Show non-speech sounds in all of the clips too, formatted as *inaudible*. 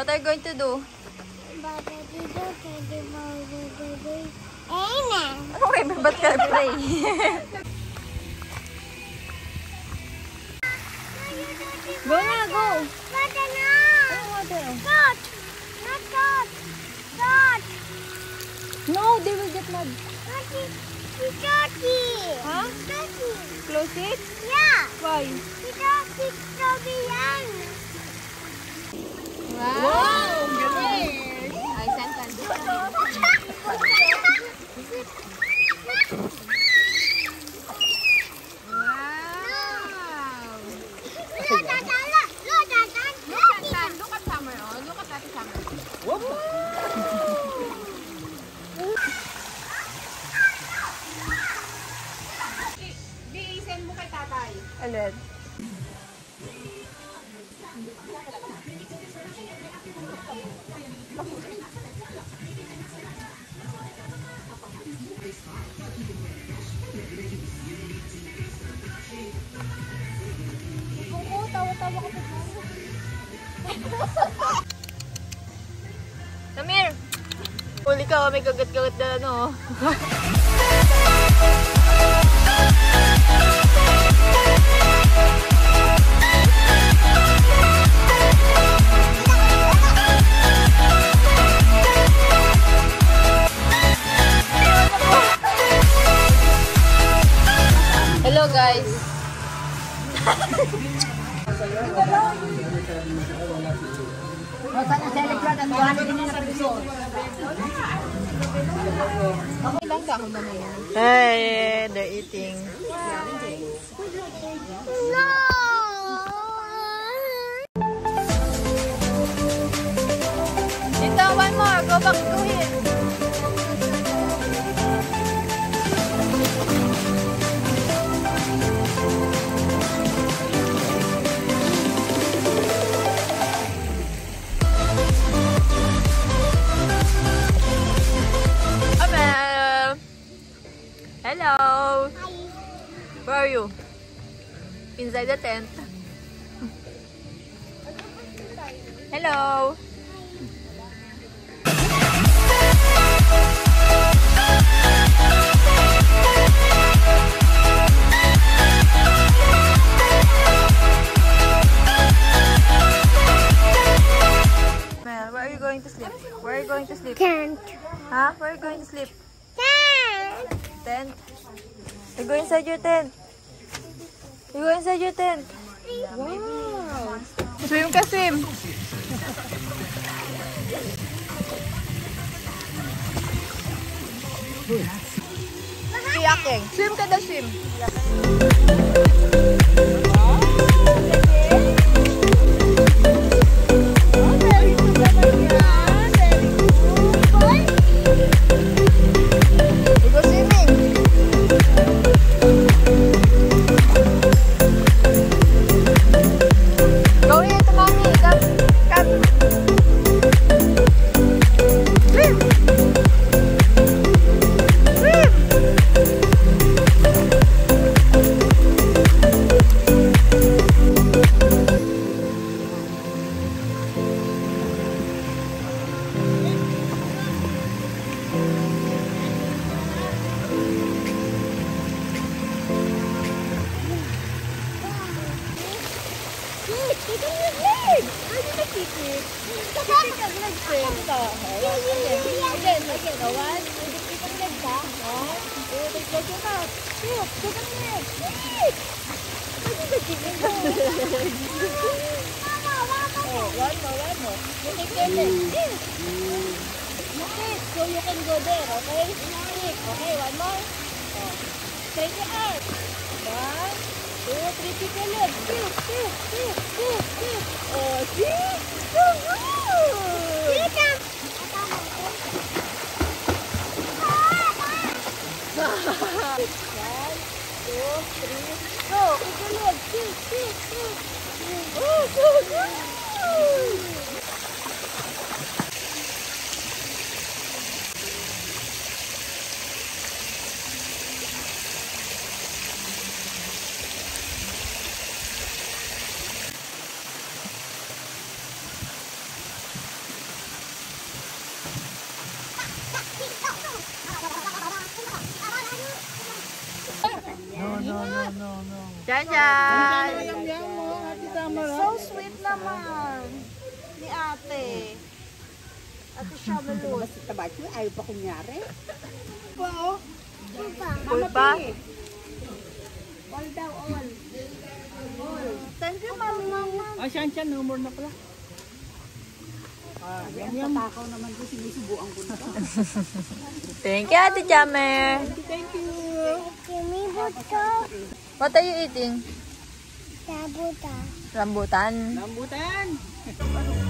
What are you going to do? Amen. Kayo? Ba't ka pray? *laughs* go na, go! Water na. Ano water? Dot. Not dot. Dot. No, they will get mad. Dotty. Dotty. Huh? Dotty. Close it? Yeah. Why? Dotty. Dotty yan. Wow! Galing! Ay, saan ka? Come here! Huli ka, oh, may kagat-kagat na ano. *laughs* Hey, they're eating. No. Dito, one more. Go back to him. Where are you? Inside the tent. Hello. Mel, where are you going to sleep? Where are you going to sleep? Tent. Huh? Where are you going to sleep? Tent. Tent? You go inside your tent. You go inside your tent. Wow. Swim ka, swim. Kayaking. Swim ka daw, swim. You So you can go there, okay? Okay, one more. Oh. Straight your arm. One, two, three, pick your leg. Two, two, two, two, two. Oh, see? So good! One, two, three, go. Pick your leg. Jan Jan! So sweet naman. Ni ate. Ate Shabalot. Tabacho, ayaw pa kunyari. Pa? All daw, all. All. Thank you, mami. Ah, siyan siya, no more na pala. Ah, yan yan. Takaw naman ko, sinusubuan ko na. Thank you, Ate Jamer. Thank you. What are you eating? Sabuta. Rambutan. Lambutan. *laughs*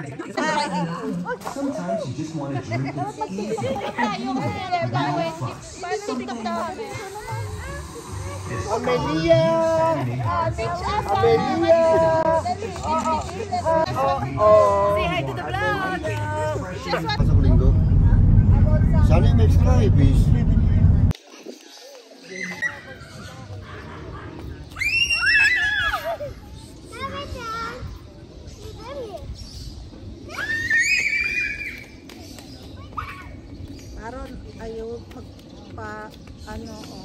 Sometimes you just want to drink and eat without fuss. Amelia! Amelia! Say hi to the vlog. Pasok linggo. Sana yung extra eh, pagpa, ano, oh.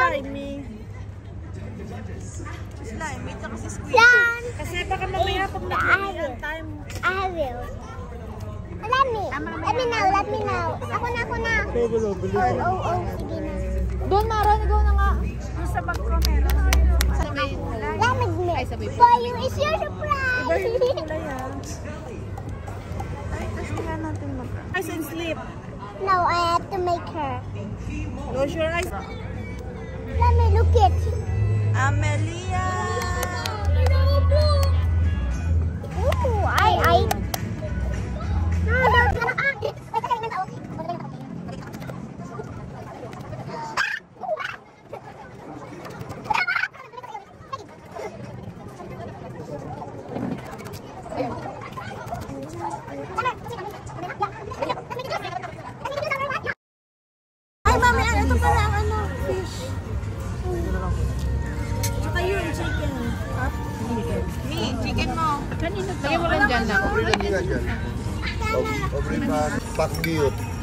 Slimy. Slimy, tsaka si. Yan. Kasi baka mamaya pag nag time. I will. Let me. Let me know. Let me know. Ako na, ako na. Oh, oh, oh. Sige. Doon, Mara. Nagawa na nga. Obre lang nga dyan. O-